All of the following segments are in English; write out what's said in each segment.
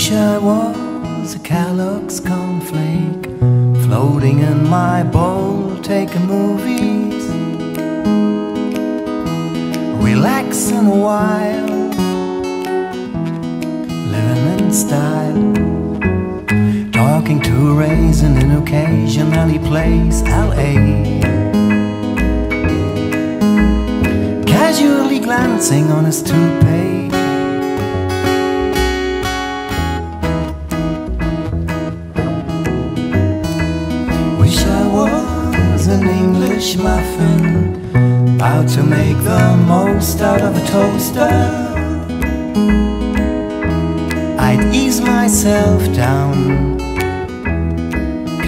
Wish I was a Kellogg's cornflake Floating in my bowl, taking movies. Relaxing a while Living in style. Talking to a raisin in occasionally plays L.A. Casually glancing on his toupee an English muffin. About to make the most out of a toaster. I'd ease myself down.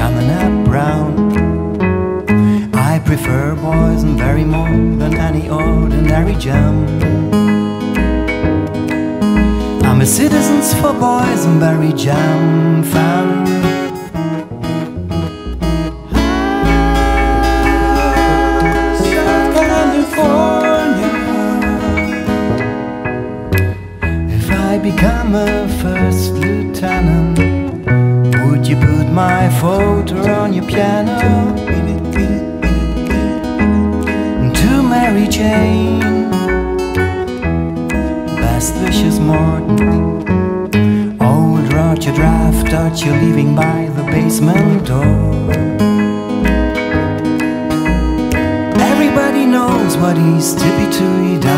Coming up brown. I prefer boysenberry more than any ordinary jam I'm a Citizens for Boysenberry Jam would you put my photo on your piano? To Mary Jane, best wishes, Morton. Old Roger Draft, out you leaving by the basement door. Everybody knows what he's for.